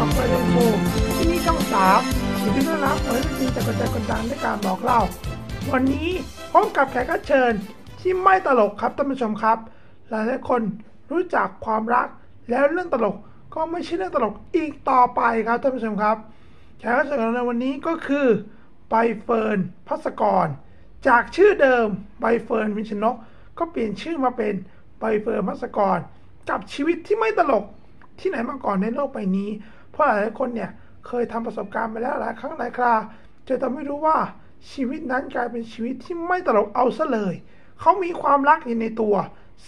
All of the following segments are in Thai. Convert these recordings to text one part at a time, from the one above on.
ามยินดีต้อนรับเหมือนจริงจากกระจายคนดังในการบอกเล่า วันนี้พบกับแขกรับเชิญที่ไม่ตลกครับท่านผู้ชมครับ หลายๆคนรู้จักความรักแล้วเรื่องตลกก็ไม่ใช่เรื่องตลกอีกต่อไปครับท่านผู้ชมครับแขกรับเชิญของเราในวันนี้ก็คือใบเฟิร์นพัสกร จากชื่อเดิมใบเฟิร์นวินชนก ก็เปลี่ยนชื่อมาเป็นใบเฟิร์นพัสกร กับชีวิตที่ไม่ตลกที่ไหนมาก่อนในโลกใบนี้ เพราะหลายคนเนี่ยเคยทำประสบการณ์มาแล้วหลายครั้งหลายคราจนทำให้รู้ว่าชีวิตนั้นกลายเป็นชีวิตที่ไม่ตลกเอาซะเลย เขามีความรักอยู่ในตัว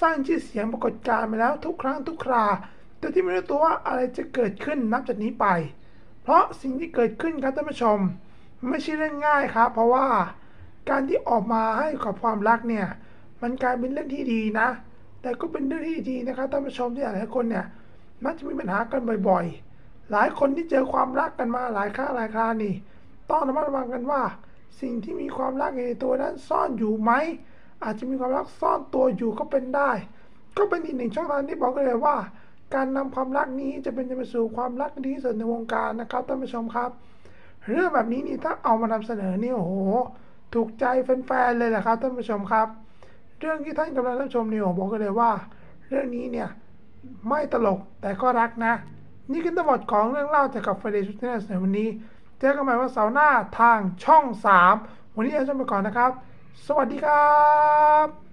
สร้างชื่อเสียงปรากฏการณ์มาแล้วทุกครั้งทุกครา แต่ที่ไม่รู้ตัวว่าอะไรจะเกิดขึ้นนับจากนี้ไป เพราะสิ่งที่เกิดขึ้นครับท่านผู้ชม ไม่ใช่เรื่องง่ายครับ เพราะว่าการที่ออกมาให้กับความรักเนี่ย มันกลายเป็นเรื่องที่ดีนะ แต่ก็เป็นเรื่องที่ดีนะครับท่านผู้ชมที่หลายคนเนี่ยมักจะมีปัญหากันบ่อยๆ หลายคนที่เจอความรักกันมาหลายครั้งหลายครานี่ ต้องระมัดระวังกันว่า สิ่งที่มีความรักในตัวนั้นซ่อนอยู่ไหม อาจจะมีความรักซ่อนตัวอยู่ก็เป็นได้ ก็เป็นอีกหนึ่งช่องทางที่บอกกันเลยว่า การนำความรักนี้จะเป็นจะไปสู่ความรักที่ดีที่สุดในวงการนะครับท่านผู้ชมครับ เรื่องแบบนี้นี่ถ้าเอามานำเสนอนี่โอ้โห ถูกใจแฟนๆเลยแหละครับท่านผู้ชมครับ เรื่องที่ท่านกำลังรับชมนี่ผมบอกกันเลยว่า เรื่องนี้เนี่ยไม่ตลกแต่ก็รักนะ นี่คือทั้งหมดของเรื่องเล่าจากกับเฟรเดชุดเนสในวันนี้ เจอกันใหม่วันเสาร์หน้าทางช่อง 3 วันนี้เอาชมไปก่อนนะครับ สวัสดีครับ